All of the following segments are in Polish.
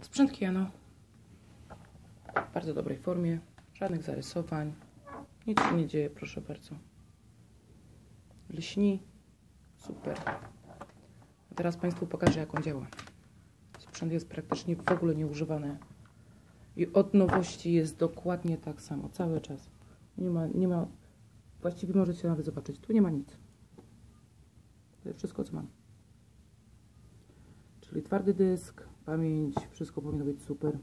Sprzęt Kiano. W bardzo dobrej formie. Żadnych zarysowań. Nic się nie dzieje, proszę bardzo. Lśni. Super. A teraz Państwu pokażę, jak on działa. Sprzęt jest praktycznie w ogóle nieużywany. I od nowości jest dokładnie tak samo, cały czas. Nie ma, nie ma, właściwie możecie nawet zobaczyć, tu nie ma nic. To jest wszystko, co mam. Czyli twardy dysk, pamięć, wszystko powinno być super.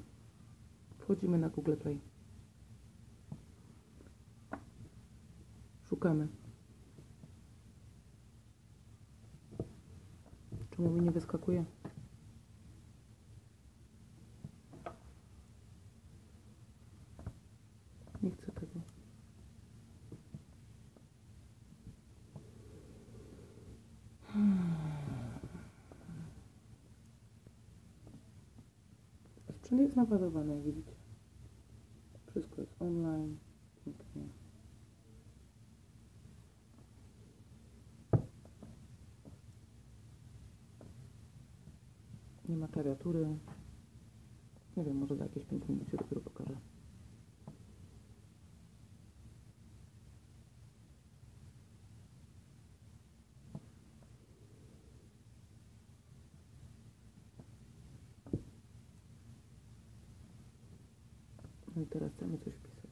Wchodzimy na Google Play. Szukamy. Czemu mi nie wyskakuje? Nie chcę tego. Sprzęt jest naładowany, jak widzicie. Wszystko jest online. Pięknie. Nie ma klawiatury. Nie wiem, może za jakieś 5 minut się dopiero pokażę. No i teraz chcemy coś wpisać.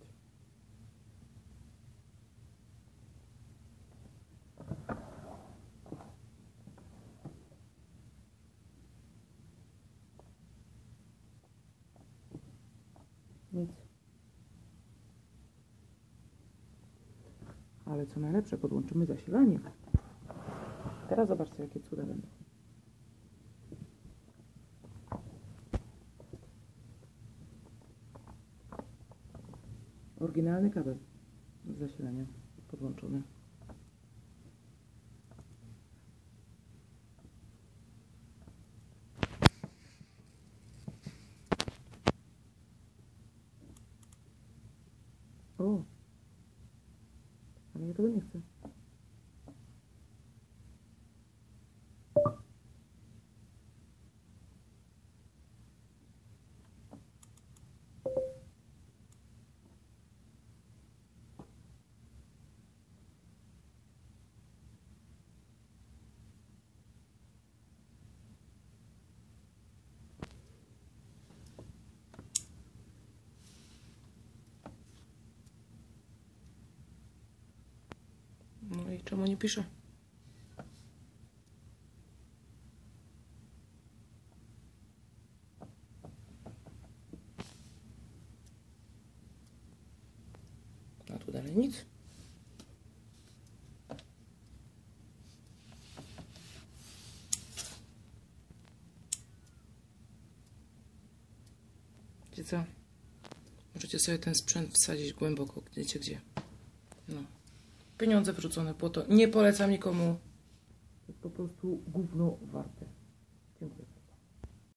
Nic. Ale co najlepsze, podłączymy zasilanie. Teraz zobaczcie, jakie cuda będą. Oryginalny kabel zasilania podłączony. O! Ale ja tego nie chcę. No i czemu nie pisze? A tu dalej nic. Wiecie co? Możecie sobie ten sprzęt wsadzić głęboko, wiecie gdzie. No. Pieniądze wrzucone po to. Nie polecam nikomu. Jest po prostu gówno warte.